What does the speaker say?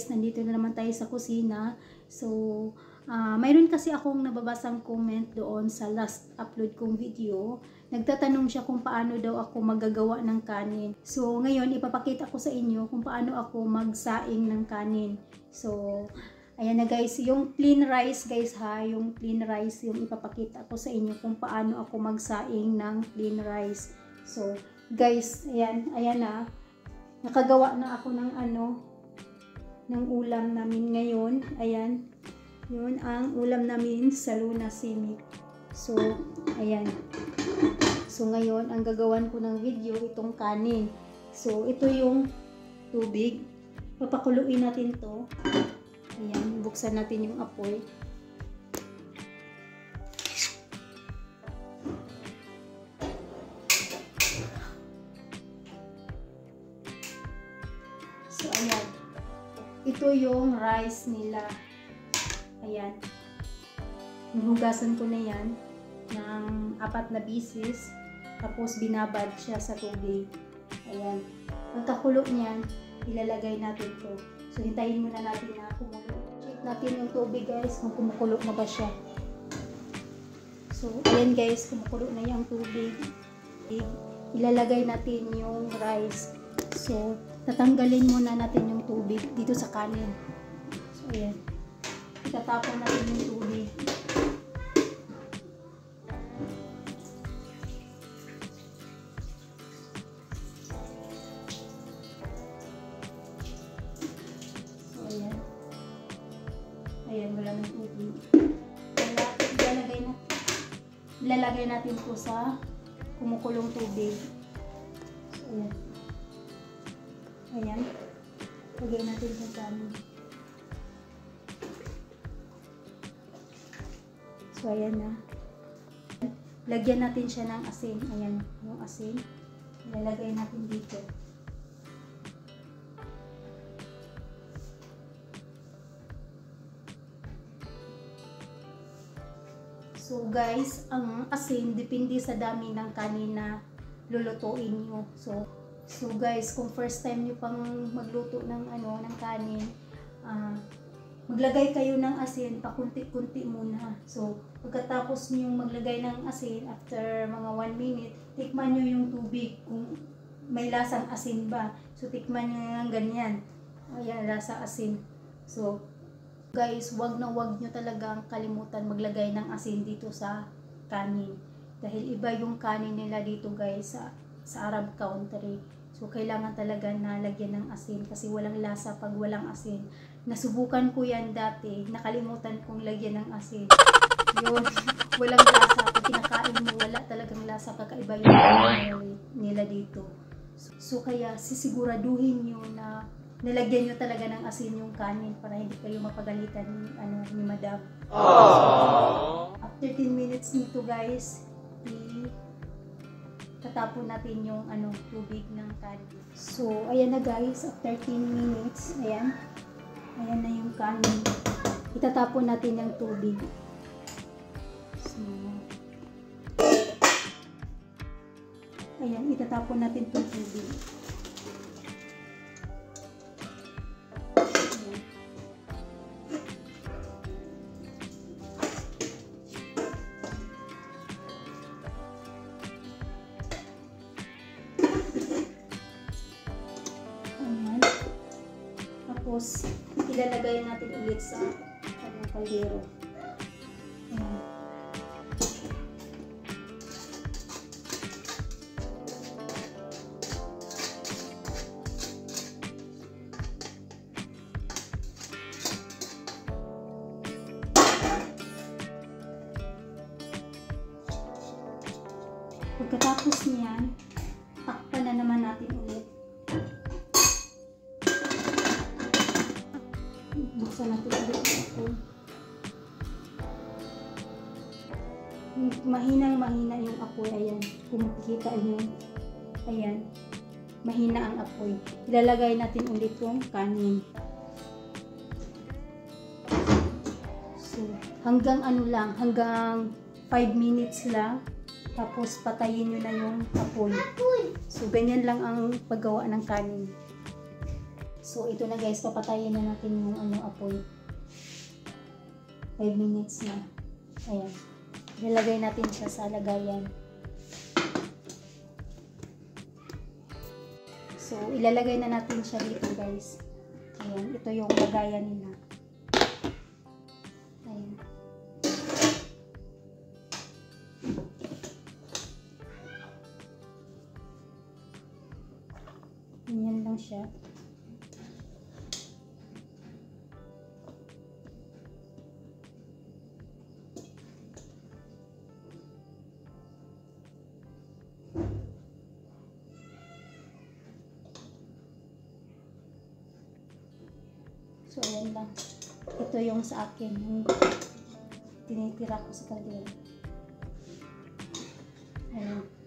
guys, nandito na naman tayo sa kusina. So, ah, mayroon kasi akong nababasang comment doon sa last upload kong video. Nagtatanong siya kung paano daw ako magagawa ng kanin. So, ngayon ipapakita ko sa inyo kung paano ako magsaing ng kanin. So, ayan na guys, yung plain rice guys ha, yung plain rice yung ipapakita ko sa inyo kung paano ako magsaing ng plain rice. So, guys, ayan, ayan na. Nakagawa na ako ng ano, ng ulam namin ngayon. Ayan. Yun ang ulam namin sa Luna Simic. So, ayan. So, ngayon, ang gagawan ko ng video, itong kanin. So, ito yung tubig. Papakuluin natin to. Ayan, buksan natin yung apoy. Ito yung rice nila. Ayan. Hinugasan ko na yan ng apat na bisis. Tapos binabad siya sa tubig. Ayan. Pagkakulo niyan, ilalagay natin to. So, hintayin muna natin na kumulo. Check natin yung tubig guys kung kumukulo na ba siya. So, ayan guys, kumukulo na yung tubig. Ilalagay natin yung rice. So, tatanggalin muna natin yung tubig dito sa kanin. So, ayan. Itatapon natin yung tubig. So, ayan. Ayan, wala ng tubig. Ilalagay na ilalagay natin po sa kumukulong tubig. So, ayan. Ayan. Lagay natin sa kanin. So, ayan na. Lagyan natin siya ng asin. Ayan, yung asin. Ilalagay natin dito. So guys, ang asin depende sa dami ng kanin na lulutuin nyo. So, so guys, kung first time nyo pang magluto ng ano ng kanin, ah, maglagay kayo ng asin pakunti-kunti muna. So, pagkatapos nyo maglagay ng asin, after mga 1 minute, tikman nyo yung tubig kung may lasang asin ba. So, tikman nyo yung ganyan. Ayan, lasa asin. So, guys, wag na wag nyo talagang kalimutan maglagay ng asin dito sa kanin. Dahil iba yung kanin nila dito guys sa, sa Arab country. So, kailangan talaga na lagyan ng asin kasi walang lasa pag walang asin. Nasubukan ko yan dati, nakalimutan kong lagyan ng asin. Yun, walang lasa. Pag kinakain mo, wala talagang lasa. Kakaiba yung nila dito. So, so kaya sisiguraduhin nyo na nilagyan nyo talaga ng asin yung kanin para hindi kayo mapagalitan ni, ano, ni madam. After 10 minutes nito guys, i tatapon natin yung ano, tubig ng kanin. So, ayan na guys, after 10 minutes, ayan, ayan na yung kanin. Itatapon natin yung tubig. So, ayan, itatapon natin itong tubig. Tapos, ilalagay natin ulit sa ano, kaldero. Pagkatapos niyan, Mahinang mahina yung apoy. Ayan. Kung makikita nyo. Ayan. Mahina ang apoy. Ilalagay natin ulit yung kanin. So, hanggang ano lang, hanggang 5 minutes lang. Tapos patayin nyo na yung apoy. So, ganyan lang ang paggawa ng kanin. So, ito na guys, papatayin na natin yung ano, apoy. 5 minutes na. Ayan. Ilalagay natin siya sa lagayan. So, ilalagay na natin siya dito guys. Ayan, ito yung lagayan nila. Ayan. Ganyan lang siya. So, ayan lang. Ito yung sa akin, yung tinitira ko sa kaldero. Ayan.